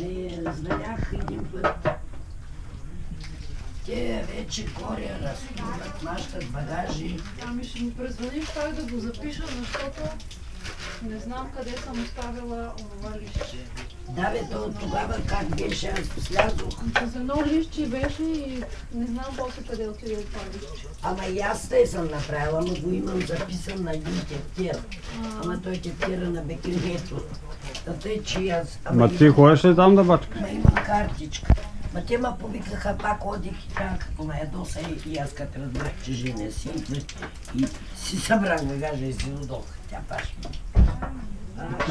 Не знаях един път. Те вече коря разтуват, мащат багажи. Ами ще ми презвониш той да го запиша, защото не знам къде съм оставила онова лище. Да бе, то тогава как беше, аз слязох. С едно лище беше и не знам после къде отиде това лище. Ама и аз те съм направила, ама го имам записан на един тефтер. Ама той тефтера на бекенето. Та тъй, че аз... Ама Ма ти ходиш ли там да бачкаш? Ма имам картичка. Ма те ма повикаха, пак ходих и така, като ме ядоса и, и аз като разбрах, че жене си и, и си събрах багажа и си удох. Тя паш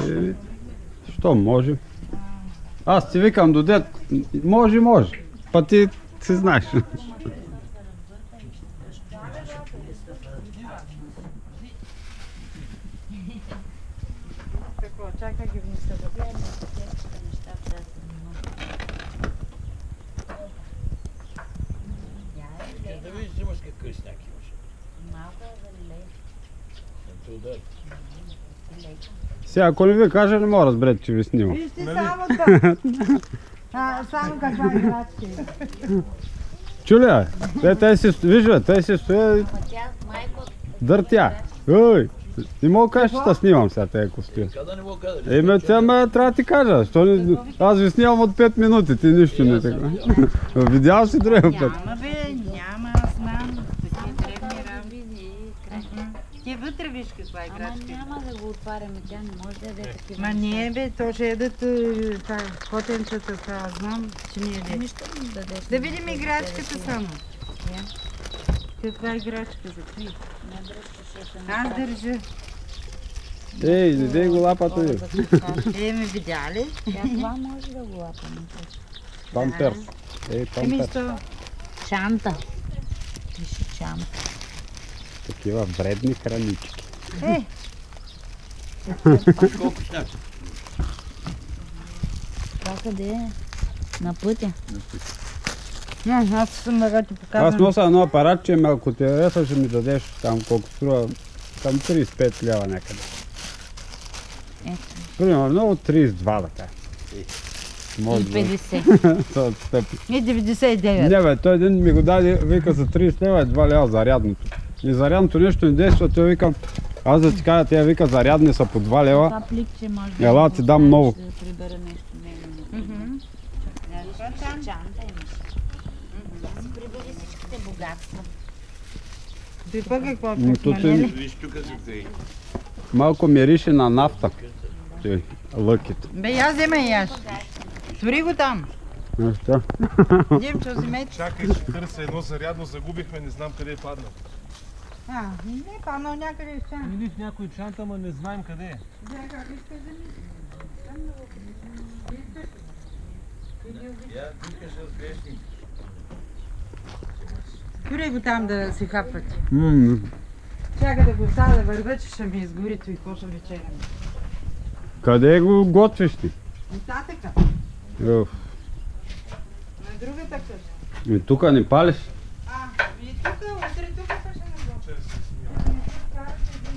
Е, Що може? Аз ти викам до дед, може, може. Па ти си знаеш. Чакай ги внеса да Да какъв сняг имаш. Туда. Сега, ако не ви кажа, не мога да разберете, че ви снимам. Вижте само това. А, само каква играчка. Чуля, те, те си, те си стоя дъртя. Ой, не мога да кажеш, че те снимам сега, те ако стоя. Еме, тя ме трябва да ти кажа, не... Аз ви снимам от 5 минути, ти нищо не така. Видял си другия път. Няма бе, няма, знам. Такива древни работи. Ти вътре виж каква Ама играчка. няма да го отваряме, тя не може да яде такива. Ма не бе, то ще ядат е, та, котенцата, това знам, че не яде. Ами що ми дадеш? Да видим играчката само. Каква играчка за ти? Ще Аз държа. Ей, дей го лапата ви. Е, ме видя ли? Тя това може да го лапаме. Памперс. Ей, памперс. Чанта. Чанта. Такива вредни хранички. Е, Колко? Това къде е? На пътя. не, аз съм да ти Аз показвам. нося едно апаратче, ама ако те хареса, ще ми дадеш там колко струва. Към 35 лева някъде. Ето. Примерно 32 да кажа. Може И да 50. са отстъпи. И 99. Не бе, той един ми го даде, вика за 30 лева е 2 лева зарядното. И зарядното нещо не действа, той викам, аз да ти кажа, тя вика зарядни са по 2 лева. Ела, ти дам прибери всичките богатства. Ти пък какво? Виж тук какви. Малко мирише на нафта. Той, лъкито. Бе, я взема и аз. Твори го там. Защо? Димчо, вземете. Чакай, ще търся едно зарядно, загубихме, не знам къде е паднал. А, не, паднал някъде и сега. Или в някой чанта, ама не знаем къде е. Я викаш разгрешник. Твори го там да си хапват. М, Чакай да го оставя да вървя, че ще ми изгори и какво ще вечерям. Къде го готвиш ти? Остатъка. Jo. Na druge pa češ? Tukaj ne pališ?